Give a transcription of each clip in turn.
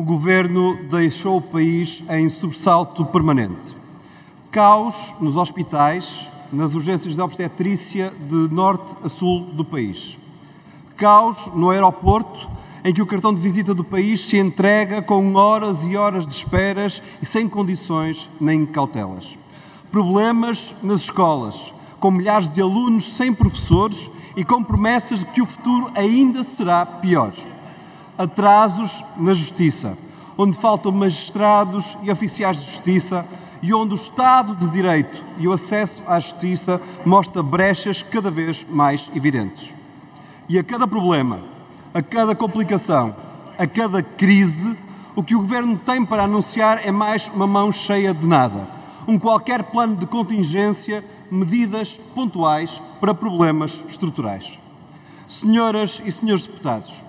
o governo deixou o país em sobressalto permanente. Caos nos hospitais, nas urgências de obstetrícia de norte a sul do país. Caos no aeroporto, em que o cartão de visita do país se entrega com horas e horas de esperas e sem condições nem cautelas. Problemas nas escolas, com milhares de alunos sem professores e com promessas de que o futuro ainda será pior. Atrasos na justiça, onde faltam magistrados e oficiais de justiça e onde o Estado de Direito e o acesso à justiça mostra brechas cada vez mais evidentes. E a cada problema, a cada complicação, a cada crise, o que o Governo tem para anunciar é mais uma mão cheia de nada. Um qualquer plano de contingência, medidas pontuais para problemas estruturais. Senhoras e senhores deputados,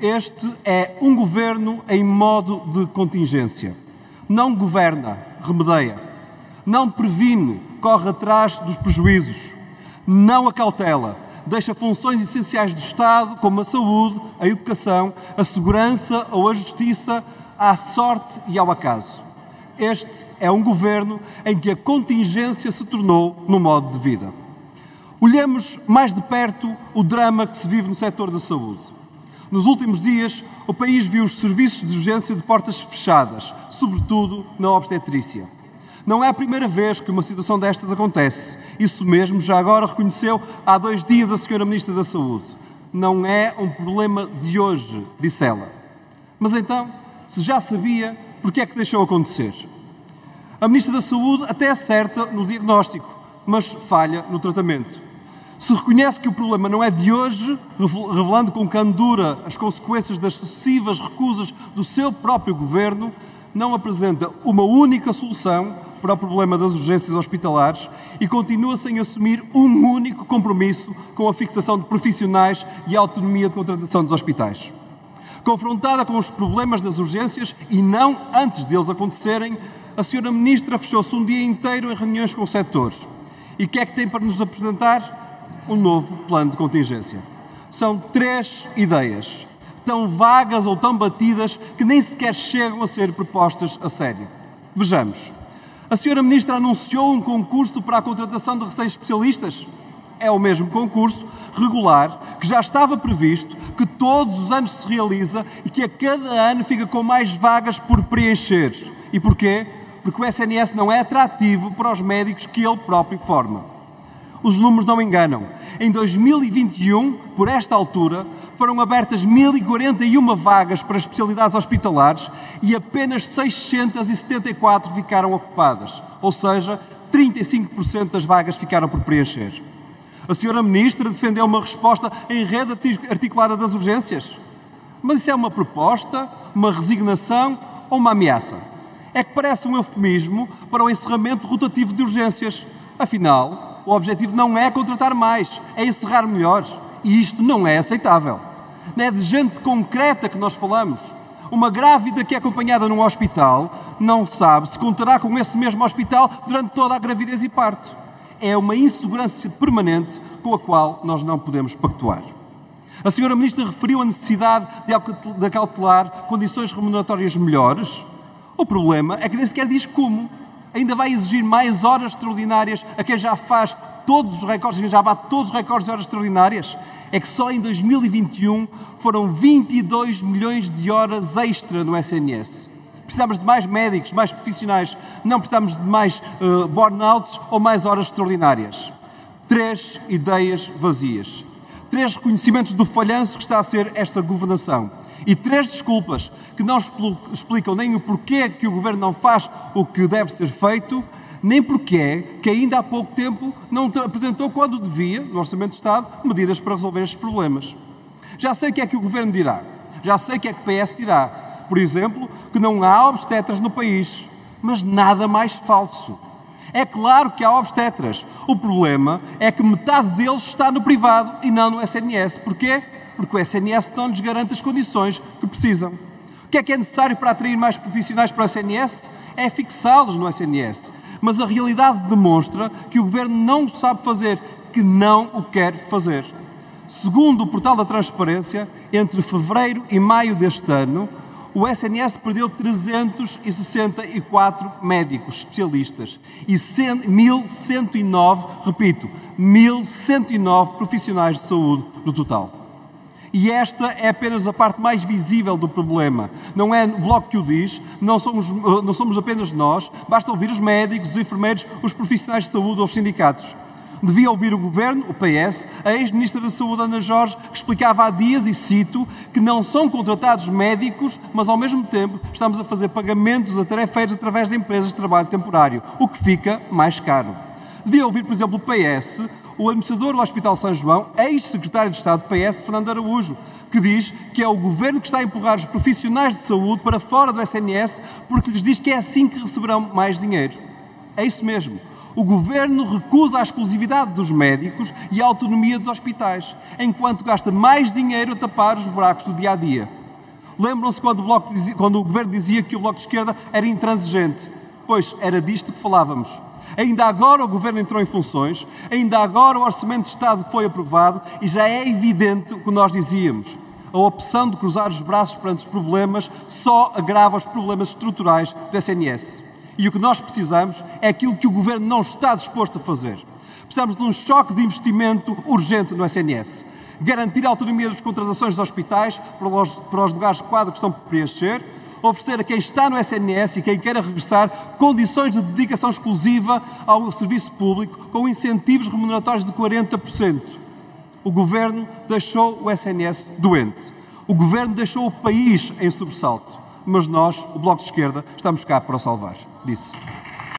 este é um governo em modo de contingência. Não governa, remedeia. Não previne, corre atrás dos prejuízos. Não acautela, deixa funções essenciais do Estado, como a saúde, a educação, a segurança ou a justiça, à sorte e ao acaso. Este é um governo em que a contingência se tornou no modo de vida. Olhemos mais de perto o drama que se vive no setor da saúde. Nos últimos dias, o país viu os serviços de urgência de portas fechadas, sobretudo na obstetrícia. Não é a primeira vez que uma situação destas acontece. Isso mesmo já agora reconheceu há dois dias a Senhora Ministra da Saúde. Não é um problema de hoje, disse ela. Mas então, se já sabia, por que é que deixou acontecer? A Ministra da Saúde até acerta no diagnóstico, mas falha no tratamento. Se reconhece que o problema não é de hoje, revelando com candura as consequências das sucessivas recusas do seu próprio governo, não apresenta uma única solução para o problema das urgências hospitalares e continua sem assumir um único compromisso com a fixação de profissionais e a autonomia de contratação dos hospitais. Confrontada com os problemas das urgências e não antes deles acontecerem, a senhora ministra fechou-se um dia inteiro em reuniões com setores. E o que é que tem para nos apresentar? Um novo plano de contingência. São três ideias, tão vagas ou tão batidas que nem sequer chegam a ser propostas a sério. Vejamos. A senhora Ministra anunciou um concurso para a contratação de recém-especialistas? É o mesmo concurso regular que já estava previsto, que todos os anos se realiza e que a cada ano fica com mais vagas por preencher. E porquê? Porque o SNS não é atrativo para os médicos que ele próprio forma. Os números não enganam. Em 2021, por esta altura, foram abertas 1.041 vagas para especialidades hospitalares e apenas 674 ficaram ocupadas. Ou seja, 35% das vagas ficaram por preencher. A senhora Ministra defendeu uma resposta em rede articulada das urgências. Mas isso é uma proposta, uma resignação ou uma ameaça? É que parece um eufemismo para o encerramento rotativo de urgências. Afinal, o objetivo não é contratar mais, é encerrar melhor. E isto não é aceitável. Não é de gente concreta que nós falamos. Uma grávida que é acompanhada num hospital não sabe se contará com esse mesmo hospital durante toda a gravidez e parto. É uma insegurança permanente com a qual nós não podemos pactuar. A senhora Ministra referiu a necessidade de acautelar condições remuneratórias melhores. O problema é que nem sequer diz como ainda vai exigir mais horas extraordinárias a quem já faz todos os recordes, quem já bate todos os recordes de horas extraordinárias? É que só em 2021 foram 22 milhões de horas extra no SNS. Precisamos de mais médicos, mais profissionais, não precisamos de mais uh, burnouts ou mais horas extraordinárias. Três ideias vazias. Três reconhecimentos do falhanço que está a ser esta governação e três desculpas que não explicam nem o porquê que o Governo não faz o que deve ser feito, nem porquê que ainda há pouco tempo não apresentou, quando devia, no Orçamento de Estado, medidas para resolver estes problemas. Já sei o que é que o Governo dirá, já sei o que é que o PS dirá. Por exemplo, que não há obstetras no país, mas nada mais falso. É claro que há obstetras. O problema é que metade deles está no privado e não no SNS. Porquê? porque o SNS não lhes garante as condições que precisam. O que é que é necessário para atrair mais profissionais para o SNS? É fixá-los no SNS. Mas a realidade demonstra que o Governo não sabe fazer, que não o quer fazer. Segundo o portal da Transparência, entre fevereiro e maio deste ano, o SNS perdeu 364 médicos especialistas e 1.109, repito, 1.109 profissionais de saúde no total. E esta é apenas a parte mais visível do problema. Não é o Bloco que o diz, não somos, não somos apenas nós, basta ouvir os médicos, os enfermeiros, os profissionais de saúde ou os sindicatos. Devia ouvir o Governo, o PS, a ex-ministra da Saúde, Ana Jorge, que explicava há dias, e cito, que não são contratados médicos, mas ao mesmo tempo estamos a fazer pagamentos a tarefeiros através de empresas de trabalho temporário, o que fica mais caro. Devia ouvir, por exemplo, o PS, o administrador do Hospital São João, ex-secretário de Estado do PS, Fernando Araújo, que diz que é o governo que está a empurrar os profissionais de saúde para fora do SNS porque lhes diz que é assim que receberão mais dinheiro. É isso mesmo. O governo recusa a exclusividade dos médicos e a autonomia dos hospitais, enquanto gasta mais dinheiro a tapar os buracos do dia a dia. Lembram-se quando, quando o governo dizia que o Bloco de Esquerda era intransigente? Pois era disto que falávamos. Ainda agora o Governo entrou em funções, ainda agora o Orçamento de Estado foi aprovado e já é evidente o que nós dizíamos. A opção de cruzar os braços perante os problemas só agrava os problemas estruturais do SNS. E o que nós precisamos é aquilo que o Governo não está disposto a fazer. Precisamos de um choque de investimento urgente no SNS. Garantir a autonomia das contratações dos hospitais para os, para os lugares de quadro que estão por preencher. Oferecer a quem está no SNS e quem queira regressar condições de dedicação exclusiva ao serviço público com incentivos remuneratórios de 40%. O Governo deixou o SNS doente. O Governo deixou o país em sobressalto mas nós, o Bloco de Esquerda, estamos cá para o salvar. Disse.